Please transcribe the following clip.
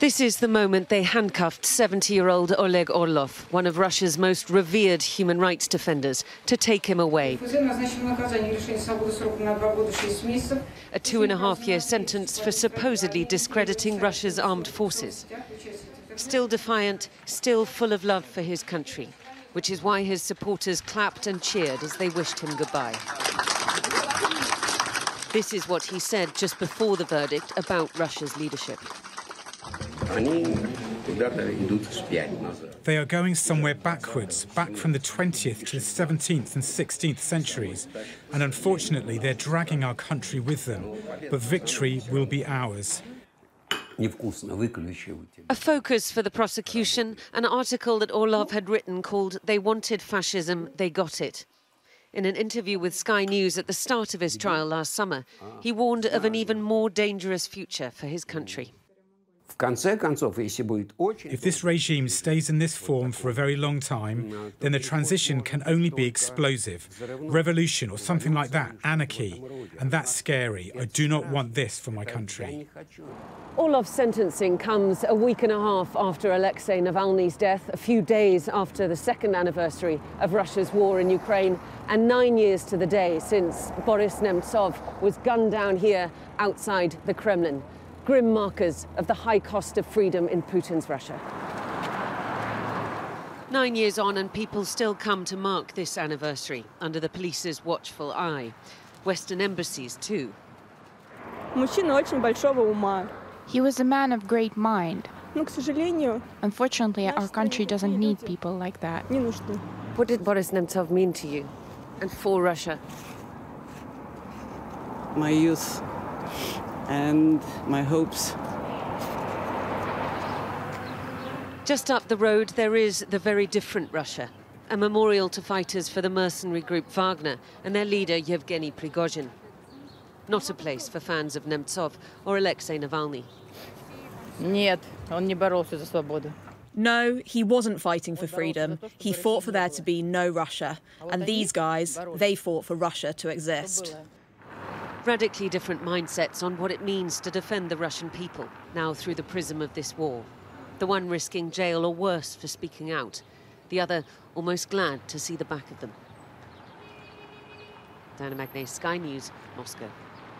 This is the moment they handcuffed 70 year old Oleg Orlov, one of Russia's most revered human rights defenders, to take him away. A two and a half year sentence for supposedly discrediting Russia's armed forces. Still defiant, still full of love for his country, which is why his supporters clapped and cheered as they wished him goodbye. This is what he said just before the verdict about Russia's leadership. They are going somewhere backwards, back from the 20th to the 17th and 16th centuries. And unfortunately, they're dragging our country with them. But victory will be ours. A focus for the prosecution, an article that Orlov had written called They Wanted Fascism, They Got It. In an interview with Sky News at the start of his trial last summer, he warned of an even more dangerous future for his country. If this regime stays in this form for a very long time, then the transition can only be explosive. Revolution or something like that, anarchy. And that's scary. I do not want this for my country. Orlov's sentencing comes a week and a half after Alexei Navalny's death, a few days after the second anniversary of Russia's war in Ukraine, and nine years to the day since Boris Nemtsov was gunned down here outside the Kremlin grim markers of the high cost of freedom in Putin's Russia. Nine years on, and people still come to mark this anniversary under the police's watchful eye. Western embassies, too. He was a man of great mind. Unfortunately, our country doesn't need people like that. What did Boris Nemtsov mean to you and for Russia? My youth and my hopes. Just up the road, there is the very different Russia, a memorial to fighters for the mercenary group Wagner and their leader Yevgeny Prigozhin. Not a place for fans of Nemtsov or Alexei Navalny. No, he wasn't fighting for freedom. He fought for there to be no Russia. And these guys, they fought for Russia to exist radically different mindsets on what it means to defend the Russian people, now through the prism of this war. The one risking jail or worse for speaking out, the other almost glad to see the back of them. Diana Magnay, Sky News, Moscow.